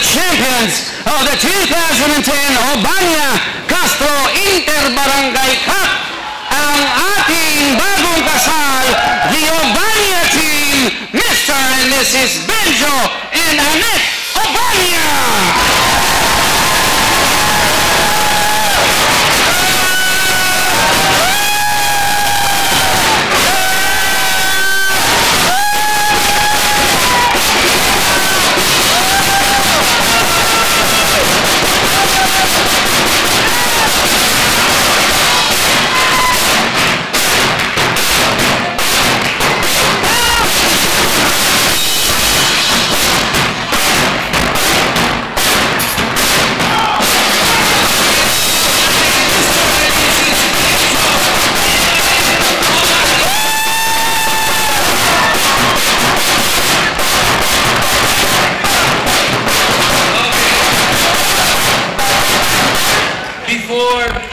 champions of the 2010 Obania Castro Inter-Barangay Cup, ang ating bagong kasal, the Obania team, Mr. and Mrs. Benjo and Annette Obania! Lord.